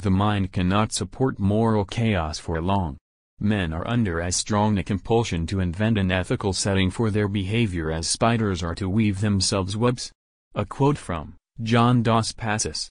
The mind cannot support moral chaos for long. Men are under as strong a compulsion to invent an ethical setting for their behavior as spiders are to weave themselves webs. A quote from John Dos Passos